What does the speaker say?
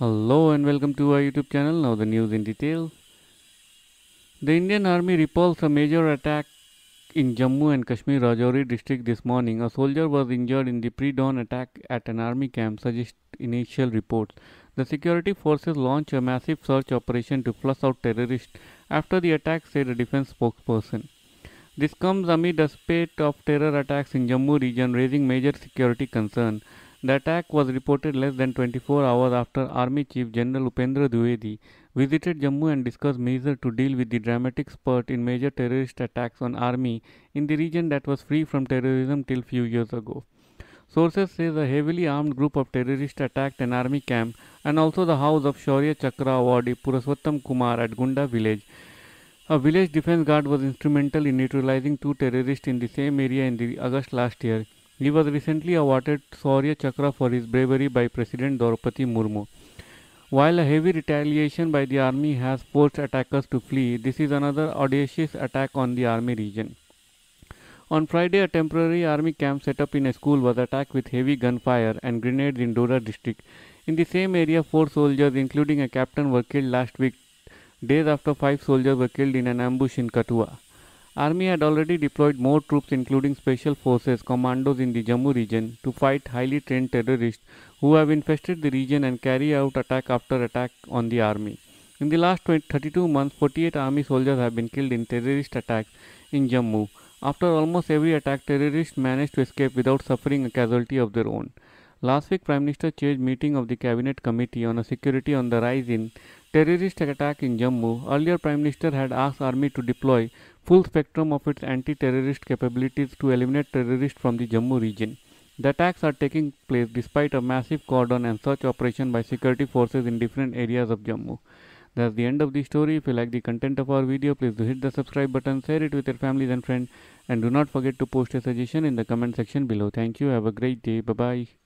Hello and welcome to our YouTube channel. Now the news in detail. The Indian Army repulsed a major attack in Jammu and Kashmir Rajouri district this morning. A soldier was injured in the pre-dawn attack at an army camp, suggest initial reports. The security forces launched a massive search operation to flush out terrorists after the attack, said a defense spokesperson. This comes amid a spate of terror attacks in Jammu region, raising major security concern. The attack was reported less than 24 hours after Army Chief General Upendra Dwivedi visited Jammu and discussed measures to deal with the dramatic spurt in major terrorist attacks on army in the region that was free from terrorism till few years ago. Sources say a heavily armed group of terrorists attacked an army camp and also the house of Shaurya Chakra awardee Purusottam Kumar at Gunda village. A village defense guard was instrumental in neutralizing two terrorists in the same area in the August last year. He was recently awarded Shaurya Chakra for his bravery by President Draupadi Murmu. While a heavy retaliation by the army has forced attackers to flee, this is another audacious attack on the army region. On Friday, a temporary army camp set up in a school was attacked with heavy gunfire and grenades in Doda district. In the same area, four soldiers, including a captain, were killed last week, days after five soldiers were killed in an ambush in Kathua. Army had already deployed more troops including special forces commandos in the Jammu region to fight highly trained terrorists who have infested the region and carry out attack after attack on the army. In the last 20, 32 months, 48 army soldiers have been killed in terrorist attacks in Jammu. After almost every attack, terrorists managed to escape without suffering a casualty of their own. Last week, Prime Minister chaired meeting of the Cabinet Committee on a Security on the rise in terrorist attack in Jammu. Earlier, Prime Minister had asked Army to deploy full spectrum of its anti-terrorist capabilities to eliminate terrorists from the Jammu region. The attacks are taking place despite a massive cordon and search operation by security forces in different areas of Jammu. That's the end of the story. If you like the content of our video, please do hit the subscribe button, share it with your families and friends, and do not forget to post a suggestion in the comment section below. Thank you. Have a great day. Bye bye.